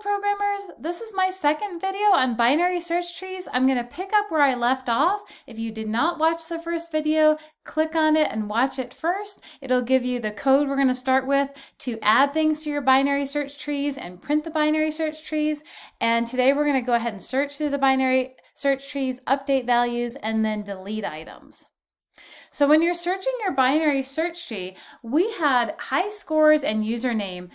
programmers, this is my second video on binary search trees. I'm going to pick up where I left off. If you did not watch the first video, click on it and watch it first. It'll give you the code we're going to start with to add things to your binary search trees and print the binary search trees. And today we're going to go ahead and search through the binary search trees, update values, and then delete items. So when you're searching your binary search tree, we had high scores and username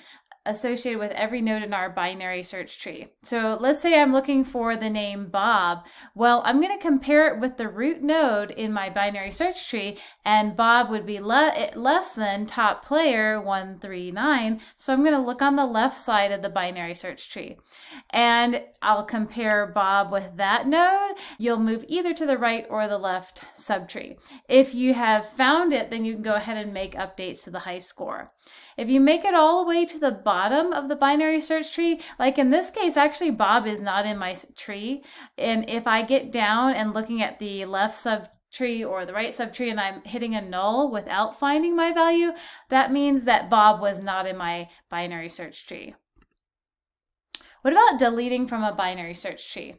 associated with every node in our binary search tree. So let's say I'm looking for the name Bob. Well, I'm going to compare it with the root node in my binary search tree, and Bob would be le less than top player 139. So I'm going to look on the left side of the binary search tree. And I'll compare Bob with that node. You'll move either to the right or the left subtree. If you have found it, then you can go ahead and make updates to the high score. If you make it all the way to the bottom of the binary search tree, like in this case, actually Bob is not in my tree. And if I get down and looking at the left subtree or the right subtree and I'm hitting a null without finding my value, that means that Bob was not in my binary search tree. What about deleting from a binary search tree?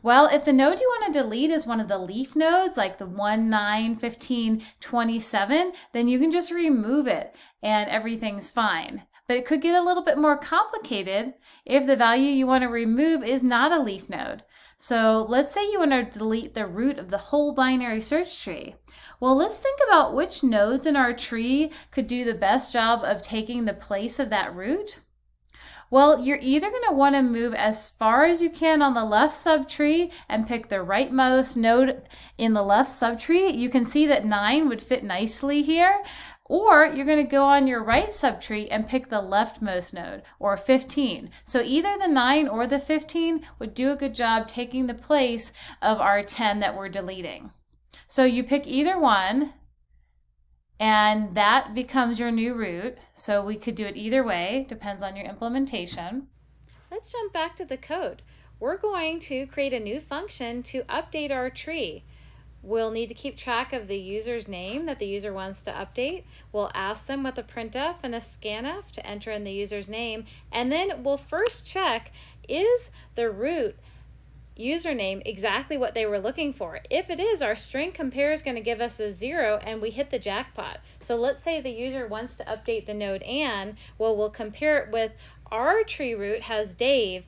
Well, if the node you want to delete is one of the leaf nodes, like the 1, 9, 15, 27, then you can just remove it and everything's fine. But it could get a little bit more complicated if the value you want to remove is not a leaf node. So let's say you want to delete the root of the whole binary search tree. Well, let's think about which nodes in our tree could do the best job of taking the place of that root. Well, you're either going to want to move as far as you can on the left subtree and pick the rightmost node in the left subtree. You can see that 9 would fit nicely here. Or you're going to go on your right subtree and pick the leftmost node, or 15. So either the 9 or the 15 would do a good job taking the place of our 10 that we're deleting. So you pick either one, and that becomes your new root. So we could do it either way, depends on your implementation. Let's jump back to the code. We're going to create a new function to update our tree. We'll need to keep track of the user's name that the user wants to update. We'll ask them with a printf and a scanf to enter in the user's name. And then we'll first check, is the root username exactly what they were looking for. If it is, our string compare is going to give us a zero and we hit the jackpot. So let's say the user wants to update the node Ann. Well, we'll compare it with our tree root has Dave.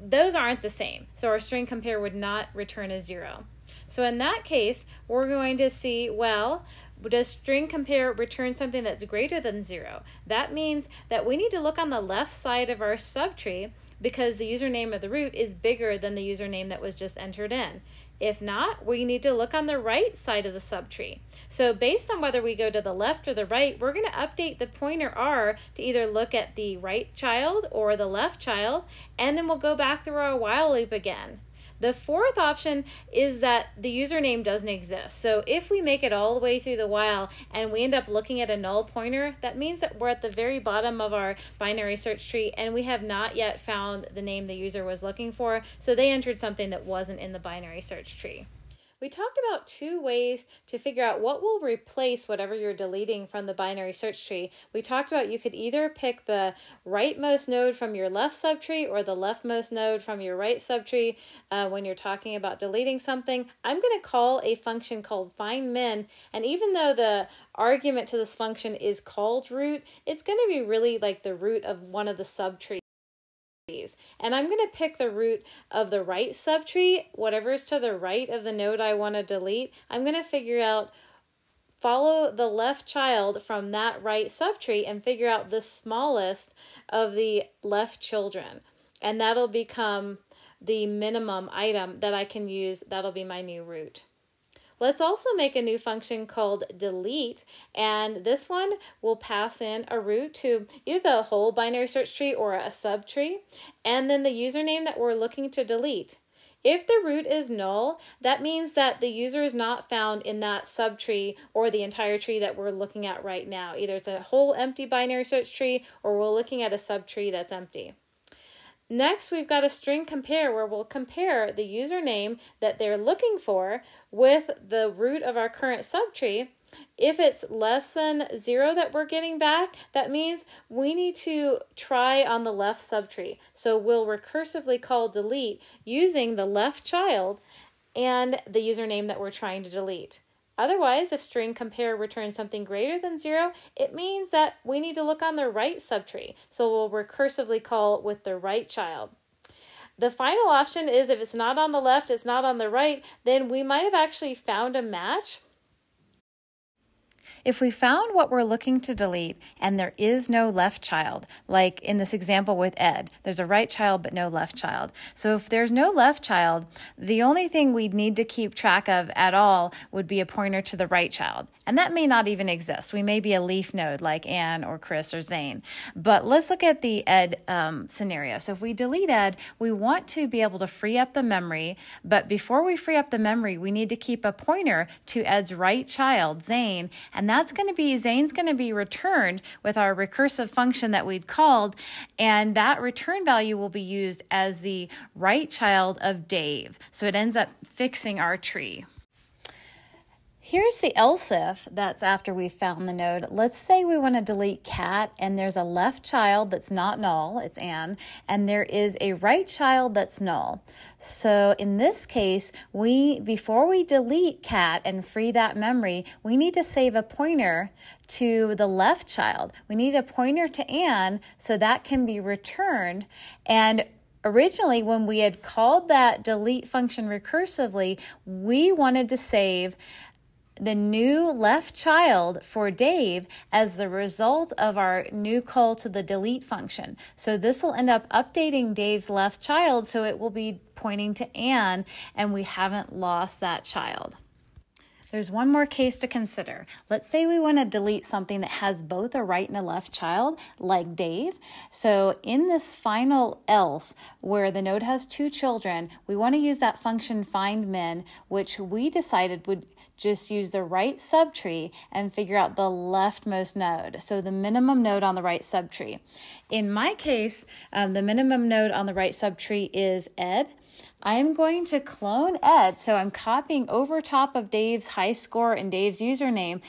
Those aren't the same. So our string compare would not return a zero. So in that case, we're going to see, well, does string compare return something that's greater than zero? That means that we need to look on the left side of our subtree because the username of the root is bigger than the username that was just entered in. If not, we need to look on the right side of the subtree. So based on whether we go to the left or the right, we're going to update the pointer R to either look at the right child or the left child, and then we'll go back through our while loop again. The fourth option is that the username doesn't exist. So if we make it all the way through the while and we end up looking at a null pointer, that means that we're at the very bottom of our binary search tree and we have not yet found the name the user was looking for. So they entered something that wasn't in the binary search tree. We talked about two ways to figure out what will replace whatever you're deleting from the binary search tree. We talked about you could either pick the rightmost node from your left subtree or the leftmost node from your right subtree uh, when you're talking about deleting something. I'm going to call a function called find min, and even though the argument to this function is called root, it's going to be really like the root of one of the subtrees. And I'm going to pick the root of the right subtree, whatever is to the right of the node I want to delete. I'm going to figure out, follow the left child from that right subtree and figure out the smallest of the left children. And that'll become the minimum item that I can use. That'll be my new root. Let's also make a new function called delete, and this one will pass in a root to either the whole binary search tree or a subtree, and then the username that we're looking to delete. If the root is null, that means that the user is not found in that subtree or the entire tree that we're looking at right now. Either it's a whole empty binary search tree or we're looking at a subtree that's empty. Next, we've got a string compare where we'll compare the username that they're looking for with the root of our current subtree. If it's less than zero that we're getting back, that means we need to try on the left subtree. So we'll recursively call delete using the left child and the username that we're trying to delete. Otherwise, if string compare returns something greater than zero, it means that we need to look on the right subtree. So we'll recursively call with the right child. The final option is if it's not on the left, it's not on the right, then we might have actually found a match if we found what we're looking to delete and there is no left child, like in this example with Ed, there's a right child but no left child. So if there's no left child, the only thing we'd need to keep track of at all would be a pointer to the right child. And that may not even exist. We may be a leaf node like Anne or Chris or Zane. But let's look at the Ed um, scenario. So if we delete Ed, we want to be able to free up the memory. But before we free up the memory, we need to keep a pointer to Ed's right child, Zane. And that's going to be, Zane's going to be returned with our recursive function that we'd called. And that return value will be used as the right child of Dave. So it ends up fixing our tree. Here's the else if that's after we found the node. Let's say we want to delete cat and there's a left child that's not null, it's Anne, and there is a right child that's null. So in this case, we before we delete cat and free that memory, we need to save a pointer to the left child. We need a pointer to Anne so that can be returned and originally when we had called that delete function recursively, we wanted to save the new left child for Dave as the result of our new call to the delete function. So this will end up updating Dave's left child so it will be pointing to Anne and we haven't lost that child. There's one more case to consider. Let's say we want to delete something that has both a right and a left child, like Dave. So in this final else, where the node has two children, we want to use that function find min, which we decided would just use the right subtree and figure out the leftmost node. So the minimum node on the right subtree. In my case, um, the minimum node on the right subtree is Ed. I am going to clone Ed. So I'm copying over top of Dave's high score and Dave's username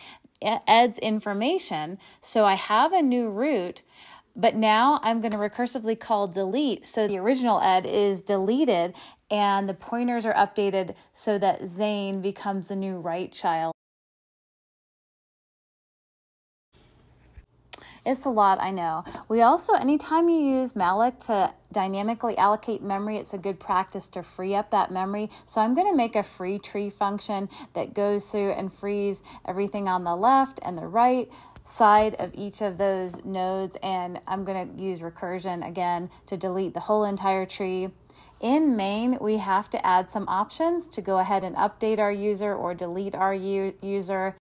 Ed's information. So I have a new root, but now I'm going to recursively call delete. So the original Ed is deleted and the pointers are updated so that Zane becomes the new right child. It's a lot, I know. We also, anytime you use malloc to dynamically allocate memory, it's a good practice to free up that memory. So I'm going to make a free tree function that goes through and frees everything on the left and the right side of each of those nodes. And I'm going to use recursion again to delete the whole entire tree. In main, we have to add some options to go ahead and update our user or delete our user.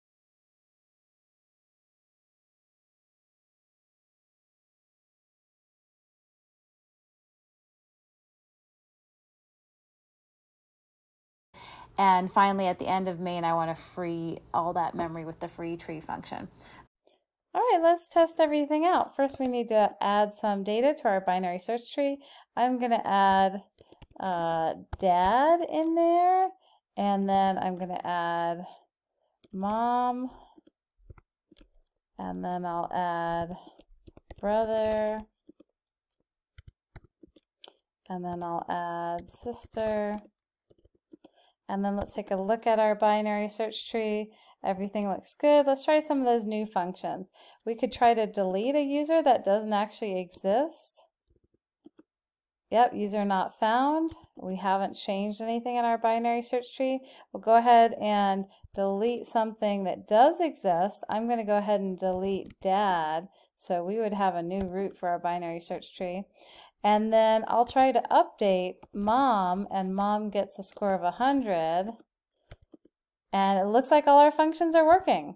And finally, at the end of main, I want to free all that memory with the free tree function. All right, let's test everything out. First, we need to add some data to our binary search tree. I'm going to add uh, dad in there, and then I'm going to add mom, and then I'll add brother, and then I'll add sister, and then let's take a look at our binary search tree. Everything looks good. Let's try some of those new functions. We could try to delete a user that doesn't actually exist. Yep, user not found. We haven't changed anything in our binary search tree. We'll go ahead and delete something that does exist. I'm going to go ahead and delete dad. So we would have a new root for our binary search tree. And then I'll try to update mom and mom gets a score of 100. And it looks like all our functions are working.